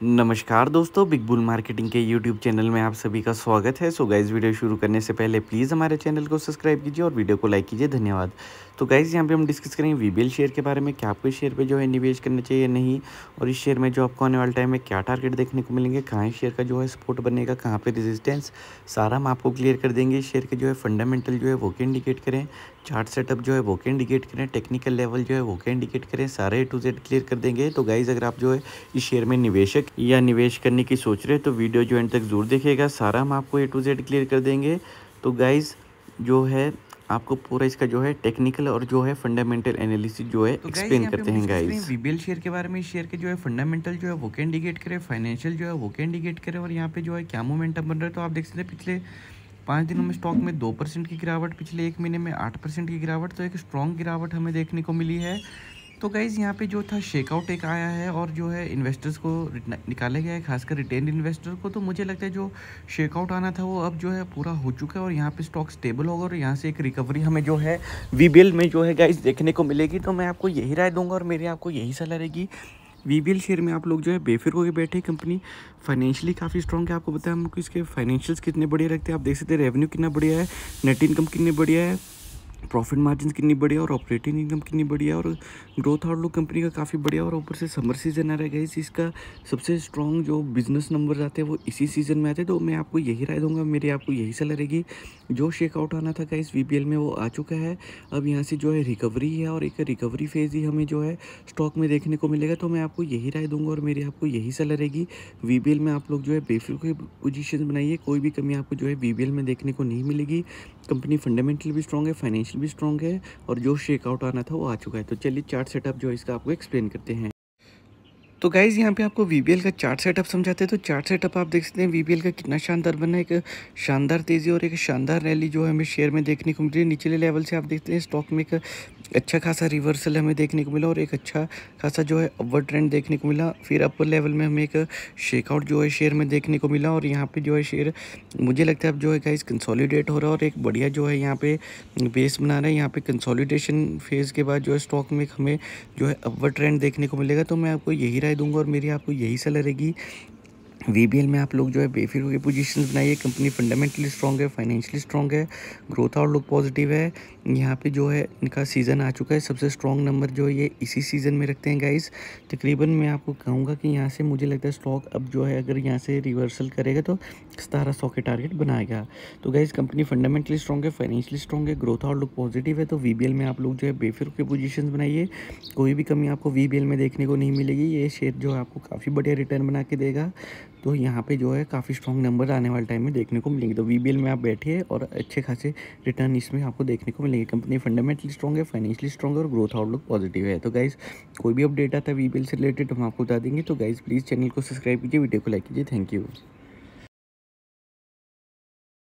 नमस्कार दोस्तों, big bull marketing के यूट्यूब चैनल में आप सभी का स्वागत है। सो गाइज़ वीडियो शुरू करने से पहले प्लीज़ हमारे चैनल को सब्सक्राइब कीजिए और वीडियो को लाइक कीजिए, धन्यवाद। तो गाइज़ यहाँ पे हम डिस्कस करेंगे वीबीएल शेयर के बारे में, क्या आपको इस शेयर पे जो है निवेश करना चाहिए नहीं, और इस शेयर में जो आपको आने वाले टाइम में क्या टारगेट देखने को मिलेंगे, कहाँ इस शेयर का जो है सपोर्ट बनेगा, कहाँ पर रेजिस्टेंस सारा हम आपको क्लियर कर देंगे। इस शेयर के जो है फंडामेंटल जो है वो के इंडिकेट करें चार्ट सेटअप जो है वो के इंडिकेट करें टेक्निकल लेवल जो है वो के इंडिकेट करें, सारे टू जेड क्लियर कर देंगे। तो गाइज़ अगर आप जो है इस शेयर में निवेशक या निवेश करने की सोच रहे हैं तो वीडियो जो एंड तक ज़रूर देखेगा सारा हम आपको ए टू जेड क्लियर कर देंगे। तो गाइज़ जो है आपको पूरा इसका जो है टेक्निकल और जो है फंडामेंटल एनालिसिस जो है एक्सप्लेन तो करते हैं गाइस वीबीएल शेयर के बारे में। शेयर के जो है फंडामेंटल जो है वो के इंडिकेट करे फाइनेंशियल जो है वो के इंडिकेट करे और यहाँ पे जो है क्या मोमेंटम बन रहा है। तो आप देख सकते हैं पिछले पाँच दिनों में स्टॉक में दो परसेंट की गिरावट पिछले एक महीने में आठ परसेंट की गिरावट। तो एक स्ट्रॉन्ग गिरावट हमें देखने को मिली है। तो गाइज़ यहाँ पे जो था शेकआउट एक आया है और जो है इन्वेस्टर्स को निकाला गया है, खासकर रिटेन इन्वेस्टर को। तो मुझे लगता है जो शेकआउट आना था वो अब जो है पूरा हो चुका है और यहाँ पे स्टॉक स्टेबल होगा और यहाँ से एक रिकवरी हमें जो है वीबीएल में जो है गाइज़ देखने को मिलेगी। तो मैं आपको यही राय दूँगा और मेरी आपको यही सलाह रहेगी। VBL शेयर में आप लोग जो है बेफिर होकर बैठे कंपनी फाइनेंशियली काफ़ी स्ट्रॉन्ग है, आपको बताया हमको इसके फाइनेंशियल्स कितने बढ़िया रखते हैं। आप देख सकते हैं रेवेन्यू कितना बढ़िया है नेट इनकम कितनी बढ़िया है। प्रॉफिट मार्जिन कितनी बढ़िया और ऑपरेटिंग इनकम कितनी बढ़िया और ग्रोथ आउटलुक कंपनी का काफ़ी बढ़िया और ऊपर से समर सीज़न आ रहा है इसका सबसे स्ट्रॉन्ग जो बिज़नेस नंबर आते हैं वो इसी सीज़न में आते हैं। तो मैं आपको यही राय दूँगा, मेरी आपको यही सलाह रहेगी। जो शेक आउट आना था गाइस वी में वो आ चुका है। अब यहाँ से जो है रिकवरी है और एक रिकवरी फ़ेज़ ही हमें जो है स्टॉक में देखने को मिलेगा। तो मैं आपको यही राय दूँगा और मेरी आपको यही सलाह रहेगी। वी में आप लोग जो है बेफिल पोजिशन बनाइए। कोई भी कमी आपको जो है वी में देखने को नहीं मिलेगी। कंपनी फंडामेंटल भी स्ट्रॉन्ग है फाइनेंशियल भी स्ट्रॉन्ग है और जो शेक आउट आना था वो आ चुका है। तो चलिए चार्ट सेटअप जो इसका आपको एक्सप्लेन करते हैं। तो गाइज़ यहाँ पे आपको वी का चार्ट सेटअप समझाते हैं। तो चार्ट सेटअप आप देख सकते हैं वी का कितना शानदार बना है। एक शानदार तेज़ी और एक शानदार रैली जो है हमें शेयर में देखने को मिल रही है। निचले लेवल से आप देखते हैं स्टॉक में एक अच्छा खासा रिवर्सल हमें देखने को मिला और एक अच्छा खासा जो है अवर ट्रेंड देखने को मिला। फिर अपर लेवल में हमें एक शेकआउट जो है शेयर में देखने को मिला और यहाँ पे जो है शेयर मुझे लगता है अब जो है गाइस कंसोलिडेट हो रहा है और एक बढ़िया जो है यहाँ पे बेस बना रहा है। यहाँ पे कंसोलिडेशन फ़ेज़ के बाद जो है स्टॉक में हमें जो है अवर ट्रेंड देखने को मिलेगा। तो मैं आपको यही राय दूँगा और मेरी आपको यही सलाह रहेगी VBL में आप लोग जो है बेफिर होकर पोजीशन बनाइए। कंपनी फंडामेंटली स्ट्रॉन्ग है फाइनेंशियली स्ट्रॉन्ग है ग्रोथ आउटलुक पॉजिटिव है। यहाँ पे जो है इनका सीज़न आ चुका है। सबसे स्ट्रॉन्ग नंबर जो है ये इसी सीज़न में रखते हैं गाइस तकरीबन मैं आपको कहूँगा कि यहाँ से मुझे लगता है स्टॉक अब जो है अगर यहाँ से रिवर्सल करेगा तो सतारह सौ के टारगेट बनाएगा। तो गाइज़ कंपनी फंडामेंटली स्ट्रॉन्ग है फाइनेंशियली स्ट्रॉन्ग है ग्रोथ आउटलुक पॉजिटिव है। तो VBL में आप लोग जो है बेफिर होकर पोजिशन बनाइए। कोई भी कमी आपको VBL में देखने को नहीं मिलेगी। ये शेयर जो है आपको काफ़ी बढ़िया रिटर्न बना के देगा। तो यहाँ पे जो है काफ़ी स्ट्रॉन्ग नंबर आने वाले टाइम में देखने को मिलेंगे। तो वीबीएल में आप बैठे हैं और अच्छे खासे रिटर्न इसमें आपको देखने को मिलेंगे। कंपनी फंडामेंटली स्ट्रॉन्ग है फाइनेंशियली स्ट्रॉन्ग है और ग्रोथ आउटलुक पॉजिटिव है। तो गाइज़ कोई भी अपडेट आता है वीबीएल से रिलेटेड हम आपको बता देंगे। तो गाइज़ प्लीज़ चैनल को सब्सक्राइब कीजिए वीडियो को लाइक कीजिए। Thank you